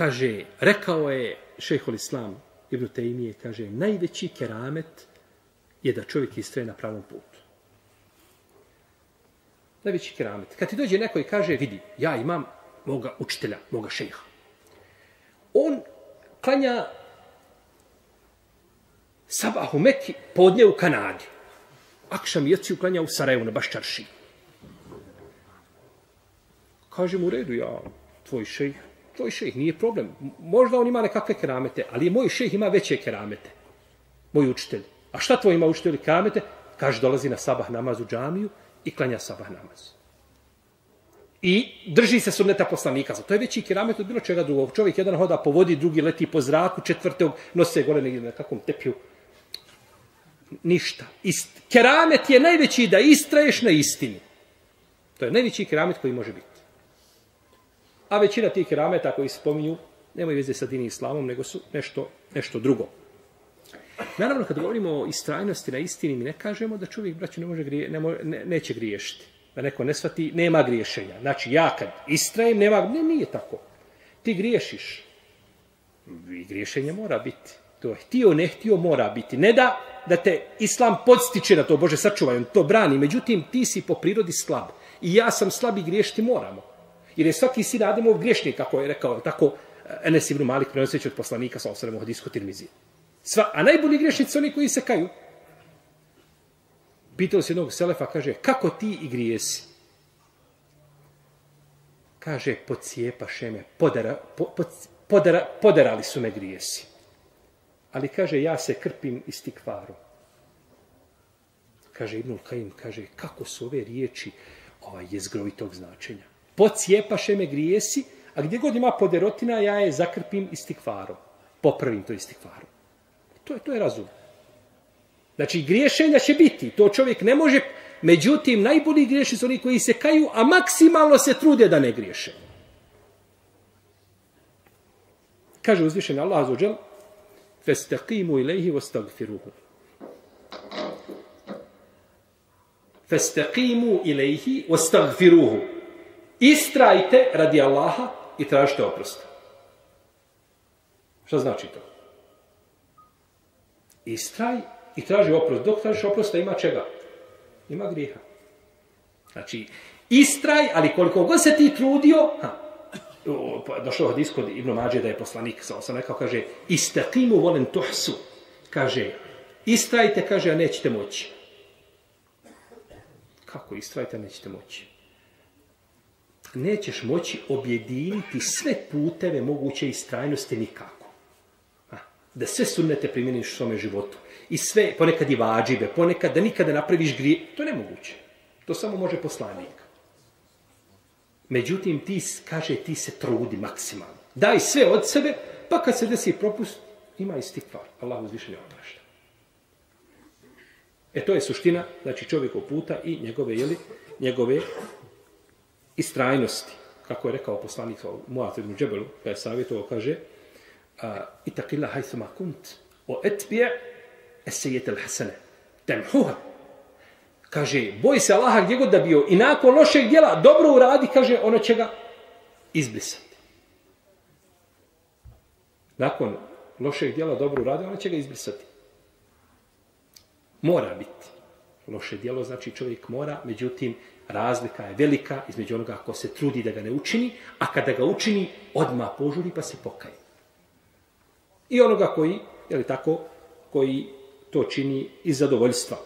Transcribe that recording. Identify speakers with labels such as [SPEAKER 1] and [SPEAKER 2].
[SPEAKER 1] kaže, rekao je šehol islam Ibn Taymije, kaže, najveći keramet je da čovjek istraje na pravom putu. Najveći keramet. Kad ti dođe neko i kaže, vidi, ja imam moga učitelja, moga šeha. On klanja sabah u Meki, podnje u Kanadi. Akšam jeci uklanja u Sarajevu na Baščarši. Kaže mu u redu, ja, tvoj šejh, tvoj šejh, nije problem. Možda on ima nekakve keramete, ali moj šejh ima veće keramete. Moj učitelj. A šta tvoj ima učitelj keramete? Kaže, dolazi na sabah namaz u džamiju i klanja sabah namaz. I drži se sunneta poslanika. To je veći keramet od bilo čega drugog. Čovjek jedan hoda po vodi, drugi leti po zraku, četvrtog nose gore negdje na kakvom tepju. Ništa. Ist, keramet je najveći da istraješ na istini. To je najveći keramet koji može biti. A većina tih kerameta koji spominju nemaju veze sa dini islamom, nego su nešto, nešto drugo. Naravno, kad govorimo o istrajnosti na istini, mi ne kažemo da čovjek, braću, ne može grije, ne, može, ne, neće griješiti. Da neko ne svati, nema griješenja. Znači, ja kad istrajem, nema... Ne, nije tako. Ti griješiš. I griješenje mora biti. To je htio, ne htio, mora biti. Ne da, da te islam podstiče na to, Bože, sačuvaj, on to brani. Međutim, ti si po prirodi slab. I ja sam slab i griješiti moramo. Jer je svaki sin Ademov griješnik, kako je rekao, tako eh, Enes ibn Malik prenoseći od poslanika, sa osrem u hadisku Tirmizi. Sva, a najbolji griješnici oni koji se kaju. Pitao se jednog selefa, kaže, kako ti i grijesi? Kaže, pocijepaše me, podara, po, po, podara, podarali su me grijesi. Ali kaže, ja se krpim istikvarom. Kaže Ibnul Kajim, kaže, kako su ove riječi ovaj, jezgrovitog značenja? Pocijepaše me grijesi, a gdje god ima poderotina, ja je zakrpim istikvarom. Popravim to istikvarom. To je, to je razum. Znači, griješenja će biti. To čovjek ne može... Međutim, najbolji griješi su oni koji se kaju, a maksimalno se trude da ne griješe. Kaže uzvišen Allah za uđel, Festaqimu ilaihi vastagfiruhu. Festaqimu ilaihi vastagfiruhu. Istrajte radi Allaha i tražite oprost. Šta znači to? Istraj i traži oprost. Dok tražiš oprosta ima čega? Ima griha. Znači, istraj, ali koliko god se ti trudio, ha, pa došlo od iskod Ibn Mađe da je poslanik, sa osam rekao, kaže, istakimu volen tohsu. Kaže, istrajte, kaže, a nećete moći. Kako istrajte, a nećete moći? Nećeš moći objediniti sve puteve moguće istrajnosti nikako. Da sve sunnete primjeniš u svome životu. I sve, ponekad i vađive, ponekad da nikada napraviš grije. To je nemoguće. To samo može poslanik. Međutim, ti, kaže, ti se trudi maksimalno. Daj sve od sebe, pa kad se desi propust, ima isti tvar. Allah uzvišenje oprašta. E to je suština, znači čovjekov puta i njegove, jeli, njegove istrajnosti, kako je rekao poslanik Muat ibn Džebelu, kada je savjetovao, kaže itakila hajthuma kunt o etbija esejetel hasene temhuha. Kaže, boj se Allaha gdje god da bio i nakon lošeg djela dobro uradi, kaže, ono će ga izbrisati. Nakon lošeg djela dobro uradi, ono će ga izbrisati. Mora biti. Loše djelo znači čovjek mora, međutim, razlika je velika između onoga ko se trudi da ga ne učini, a kada ga učini, odma požuri pa se pokaje. I onoga koji, je li tako, koji to čini iz zadovoljstva.